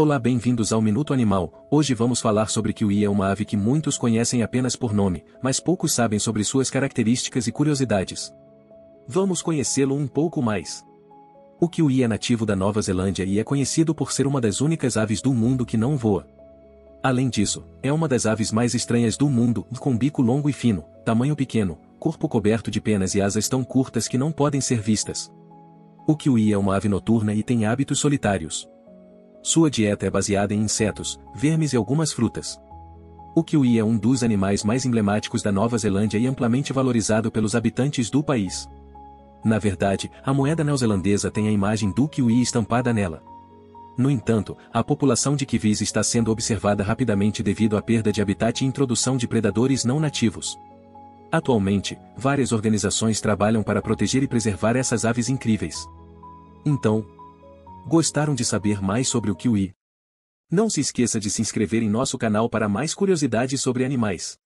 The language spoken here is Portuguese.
Olá bem-vindos ao Minuto Animal, hoje vamos falar sobre kiwi é uma ave que muitos conhecem apenas por nome, mas poucos sabem sobre suas características e curiosidades. Vamos conhecê-lo um pouco mais. O kiwi é nativo da Nova Zelândia e é conhecido por ser uma das únicas aves do mundo que não voa. Além disso, é uma das aves mais estranhas do mundo, com bico longo e fino, tamanho pequeno, corpo coberto de penas e asas tão curtas que não podem ser vistas. O kiwi é uma ave noturna e tem hábitos solitários. Sua dieta é baseada em insetos, vermes e algumas frutas. O kiwi é um dos animais mais emblemáticos da Nova Zelândia e amplamente valorizado pelos habitantes do país. Na verdade, a moeda neozelandesa tem a imagem do kiwi estampada nela. No entanto, a população de kiwis está sendo observada rapidamente devido à perda de habitat e introdução de predadores não nativos. Atualmente, várias organizações trabalham para proteger e preservar essas aves incríveis. Então, gostaram de saber mais sobre o kiwi? Não se esqueça de se inscrever em nosso canal para mais curiosidades sobre animais.